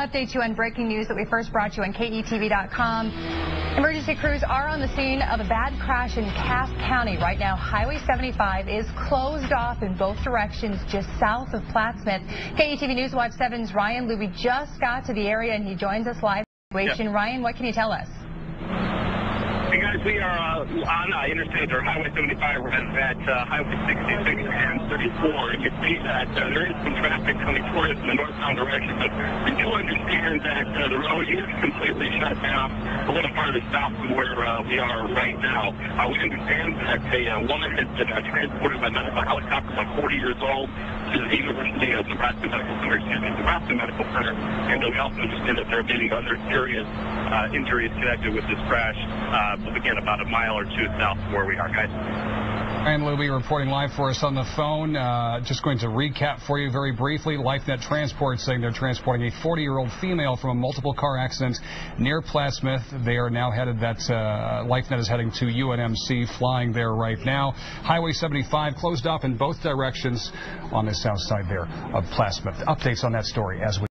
update you on breaking news that we first brought you on KETV.com. Emergency crews are on the scene of a bad crash in Cass County. Right now, Highway 75 is closed off in both directions just south of Plattsmouth. KETV News Watch 7's Ryan Luby just got to the area and he joins us live. Yep. Ryan, what can you tell us? Hey guys, we are uh, on uh, Interstate or Highway 75. We're at uh, Highway 66 and 34. You can see that uh, there is some traffic coming toward us in the northbound direction, but we do understand that uh, the road is completely shut down a little farther south from where uh, we are right now. Uh, we understand that a uh, woman has been uh, transported by medical helicopter, about 40 years old, to the University of Nebraska Medical Center, excuse me, Nebraska Medical Center, and we also understand that there are many other serious uh, injuries connected with this crash. Uh, again, about a mile or two south of where we are, guys. Ryan Luby reporting live for us on the phone. Uh, just going to recap for you very briefly. LifeNet Transport saying they're transporting a 40-year-old female from a multiple car accident near Plattsmouth. They are now headed that uh, LifeNet is heading to UNMC, flying there right now. Highway 75 closed off in both directions on the south side there of Plattsmouth. Updates on that story as we